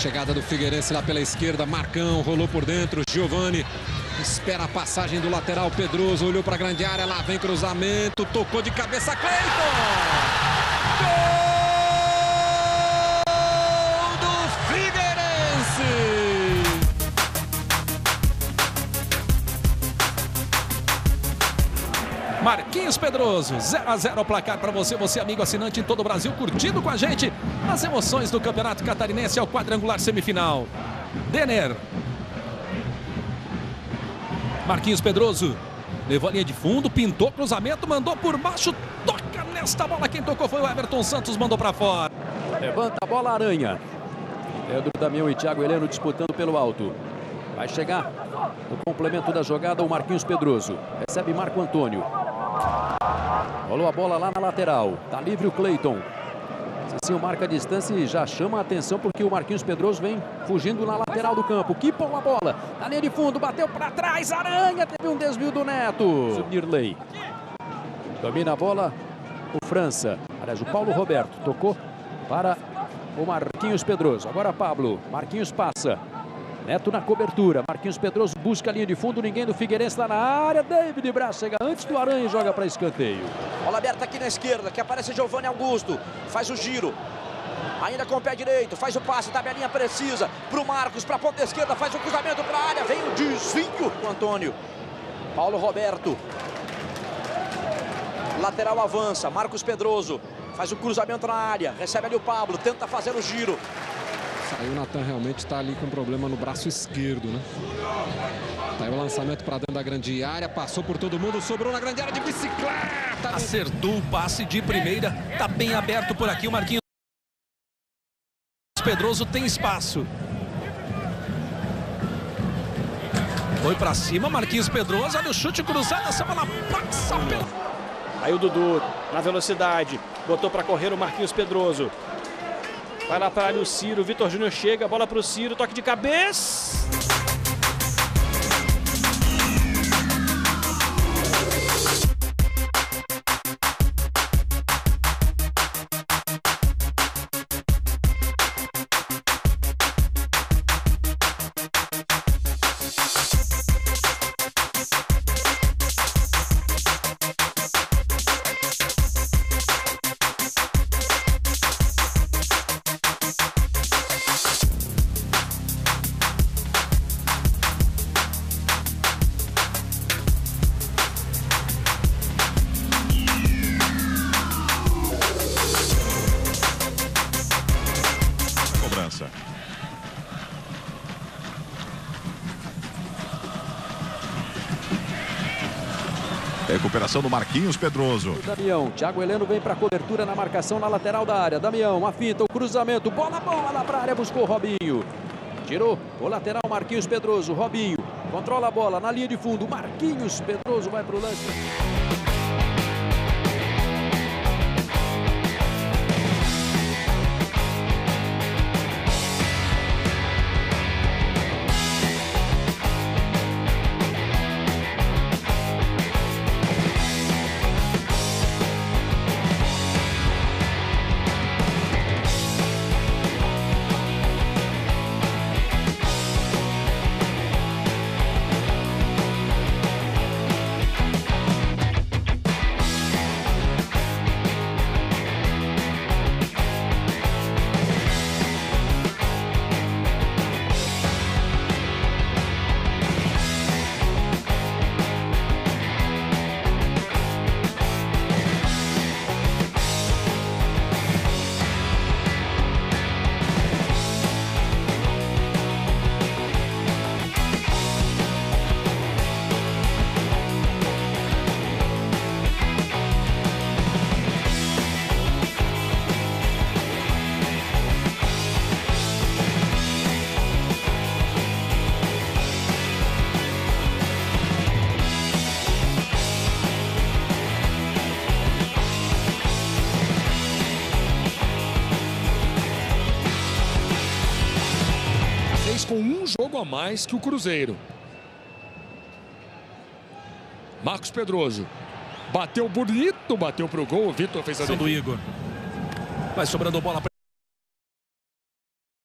Chegada do Figueirense lá pela esquerda. Marcão rolou por dentro. Giovani espera a passagem do lateral. Pedroso olhou para a grande área. Lá vem cruzamento. Tocou de cabeça. Cleiton! Marquinhos Pedroso, 0 a 0 o placar para você, você amigo assinante em todo o Brasil, curtindo com a gente as emoções do Campeonato Catarinense ao quadrangular semifinal. Denner. Marquinhos Pedroso levou a linha de fundo, pintou cruzamento, mandou por baixo, toca nesta bola. Quem tocou foi o Everton Santos, mandou para fora. Levanta a bola Aranha. Pedro Damião e Thiago Heleno disputando pelo alto. Vai chegar no complemento da jogada o Marquinhos Pedroso. Recebe Marco Antônio. Rolou a bola lá na lateral. Tá livre o Cleiton. Cicinho marca a distância e já chama a atenção porque o Marquinhos Pedroso vem fugindo na lateral do campo. Que bom a bola. Na linha de fundo, bateu para trás. Aranha teve um desvio do Neto. Subirley. Domina a bola o França. Aliás, o Paulo Roberto tocou para o Marquinhos Pedroso. Agora Pablo. Marquinhos passa. Neto na cobertura. Marquinhos Pedroso busca a linha de fundo. Ninguém do Figueirense está na área. David Braz chega antes do Aranha e joga para escanteio. Bola aberta aqui na esquerda, que aparece Giovanni Augusto. Faz o giro. Ainda com o pé direito, faz o passe, tabelinha precisa. Para o Marcos, para a ponta esquerda, faz o cruzamento para a área. Vem o desvio do Antônio. Paulo Roberto. Lateral avança, Marcos Pedroso. Faz o cruzamento na área, recebe ali o Pablo, tenta fazer o giro. Aí o Natan realmente está ali com problema no braço esquerdo, né? Tá aí o lançamento para dentro da grande área, passou por todo mundo, sobrou na grande área de bicicleta. Acertou o passe de primeira, tá bem aberto por aqui o Marquinhos Pedroso tem espaço. Foi para cima, Marquinhos Pedroso, olha o chute cruzado, essa bola passa pela... Aí o Dudu, na velocidade, botou para correr o Marquinhos Pedroso. Vai lá para o Ciro, Vitor Júnior chega, bola para o Ciro, toque de cabeça. Recuperação do Marquinhos Pedroso. Damião, Thiago Heleno vem para cobertura na marcação na lateral da área. Damião, a finta, o cruzamento, bola bola lá para a área, buscou Robinho. Tirou o lateral Marquinhos Pedroso, Robinho. Controla a bola na linha de fundo. Marquinhos Pedroso vai para o lance. Jogo a mais que o Cruzeiro. Marcos Pedroso. Bateu bonito, bateu pro gol. O Vitor fez a do defesa. Igor. Vai sobrando bola pra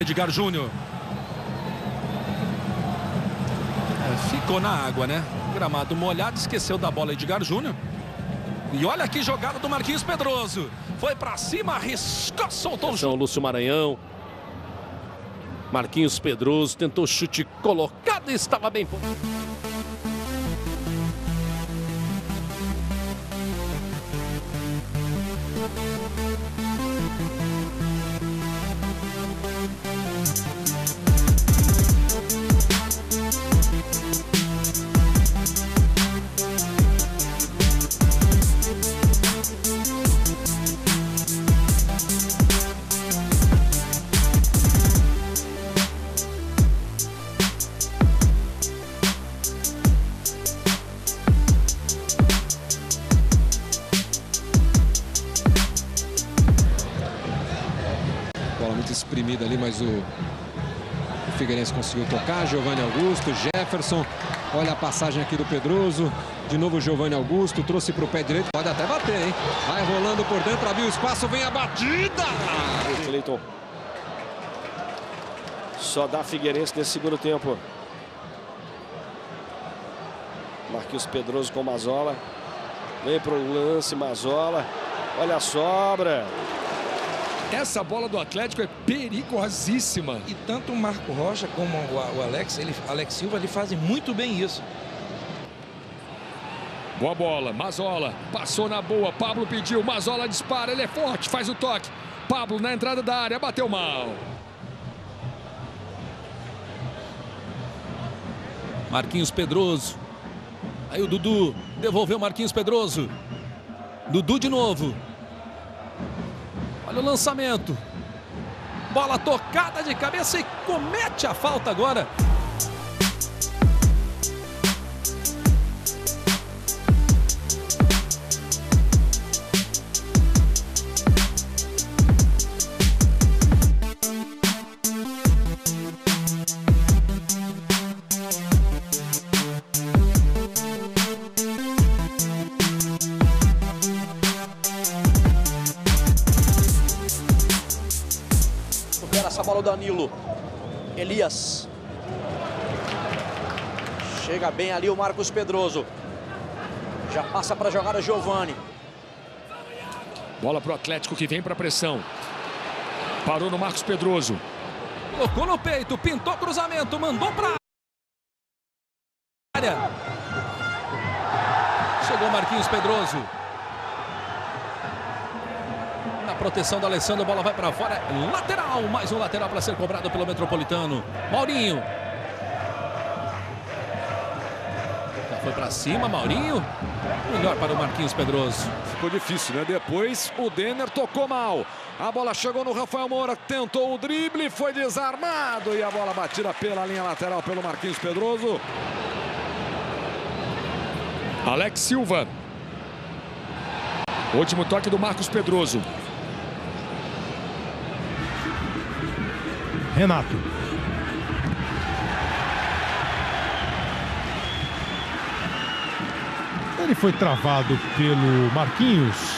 Edgar Júnior. É, ficou na água, né? Gramado molhado, esqueceu da bola Edgar Júnior. E olha aqui jogada do Marquinhos Pedroso. Foi pra cima, arriscou, soltou o São Lúcio Maranhão. Marquinhos Pedroso tentou chute colocado e estava bem. Exprimida ali, mas o, o Figueirense conseguiu tocar. Giovanni Augusto, Jefferson. Olha a passagem aqui do Pedroso. De novo o Giovanni Augusto, trouxe para o pé direito. Pode até bater, hein? Vai rolando por dentro, abriu espaço, vem a batida! Cleiton. Só dá Figueirense nesse segundo tempo. Marquinhos Pedroso com Mazola. Vem para o lance, Mazola. Olha a sobra. Essa bola do Atlético é perigosíssima. E tanto o Marco Rocha como o, o Alex, ele, Alex Silva, ele fazem muito bem isso. Boa bola, Mazola. Passou na boa. Pablo pediu. Mazola dispara. Ele é forte, faz o toque. Pablo na entrada da área, bateu mal. Marquinhos Pedroso. Aí o Dudu devolveu Marquinhos Pedroso. Dudu de novo. Olha o lançamento. Bola tocada de cabeça e comete a falta agora. Danilo. Elias. Chega bem ali o Marcos Pedroso. Já passa para jogar o Giovani. Bola pro Atlético que vem para pressão. Parou no Marcos Pedroso. Colocou no peito, pintou cruzamento, mandou pra área. Chegou Marquinhos Pedroso. Proteção do Alessandro, a bola vai para fora. Lateral, mais um lateral para ser cobrado pelo Metropolitano. Maurinho. Já foi para cima, Maurinho. Melhor para o Marquinhos Pedroso. Ficou difícil, né? Depois o Denner tocou mal. A bola chegou no Rafael Moura, tentou o drible, foi desarmado e a bola batida pela linha lateral pelo Marquinhos Pedroso. Alex Silva. Último toque do Marcos Pedroso. Renato. Ele foi travado pelo Marquinhos.